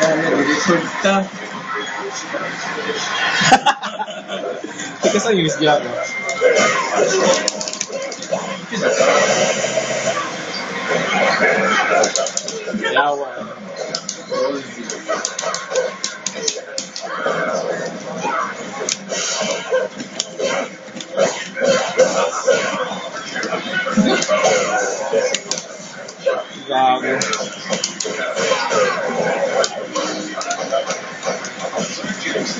Nag-record ka. Ika sa news diyan. Yawa. Gago.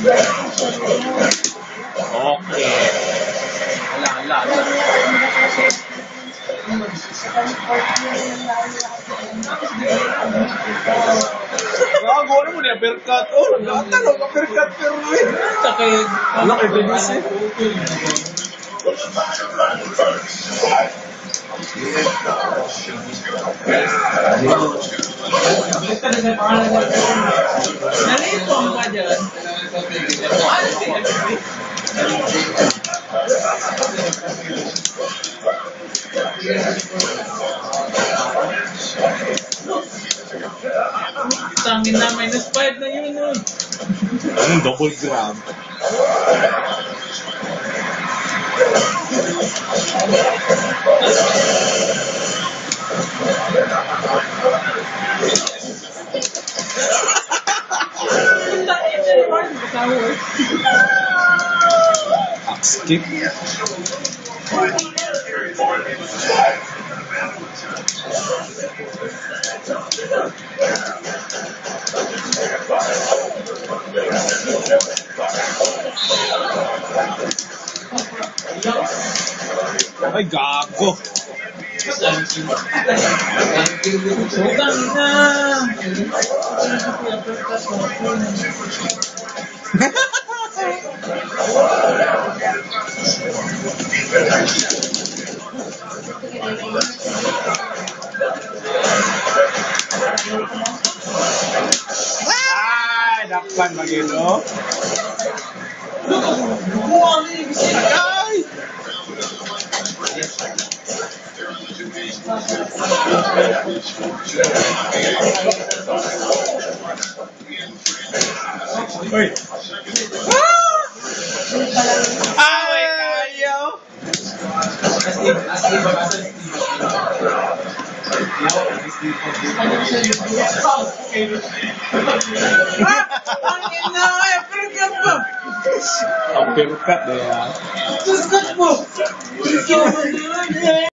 Okay. Wala, wala. Gago, ano mo niya? Perkat. Oh, nagtatanong ka perkat pero eh. Takay. Ano kay Denise eh? Na Nalito ang ka dyan. Tangin na, minus 5 na yun nun. Anong double grab? Axe kick. Ay, gago. Utang na! Ay, dakpan magino. Ay! Wait. Oh my god, yo. Aunque no es de